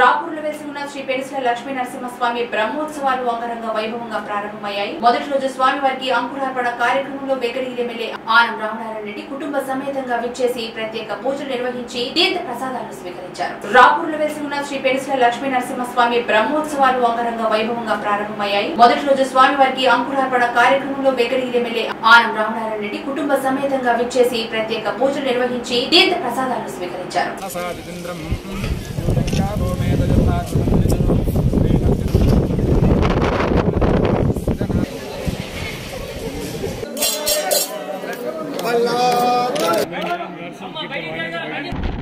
రాపూర్లో వెలిసి ఉన్న శ్రీ పెరిసల లక్ష్మీ నరసింహస్వామి బ్రహ్మోత్సవాలు అంగరంగ వైభవంగా ప్రారంభమయ్యాయి. మొదటి రోజు స్వామివారికి అంకురార్పణ కార్యక్రమంలో వెంకటగిరి ఎమ్మెల్యే ఆనం రామనారాయణ రెడ్డి కుటుంబ సమేతంగా విచ్చేసి ప్రత్యేక పూజలు నిర్వహించి తీర్థ ప్రసాదాలు స్వీకరించారు. రాపూర్లో వెలిసి ఉన్న శ్రీ పెరిసల లక్ష్మీ నరసింహస్వామి బ్రహ్మోత్సవాలు అంగరంగ వైభవంగా ప్రారంభమయ్యాయి. మొదటి రోజు స్వామివారికి అంకురార్పణ కార్యక్రమంలో వెంకటగిరి ఎమ్మెల్యే ఆనం రామనారాయణ రెడ్డి కుటుంబ సమేతంగా విచ్చేసి ప్రత్యేక పూజలు నిర్వహించి తీర్థ ప్రసాదాలు స్వీకరించారు. 什么白天开车白